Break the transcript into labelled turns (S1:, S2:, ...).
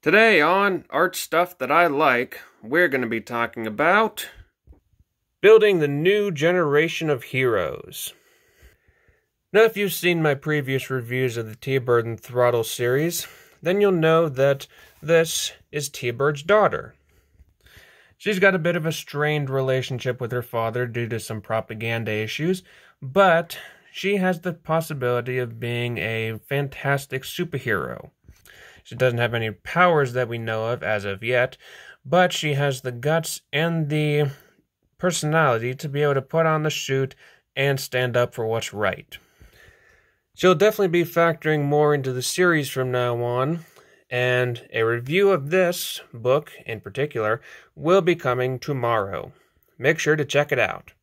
S1: Today on Art Stuff That I Like, we're going to be talking about building the new generation of heroes. Now, if you've seen my previous reviews of the T-Bird and Throttle series, then you'll know that this is T-Bird's daughter. She's got a bit of a strained relationship with her father due to some propaganda issues, but she has the possibility of being a fantastic superhero. She doesn't have any powers that we know of as of yet, but she has the guts and the personality to be able to put on the suit and stand up for what's right. She'll definitely be factoring more into the series from now on, and a review of this book in particular will be coming tomorrow. Make sure to check it out.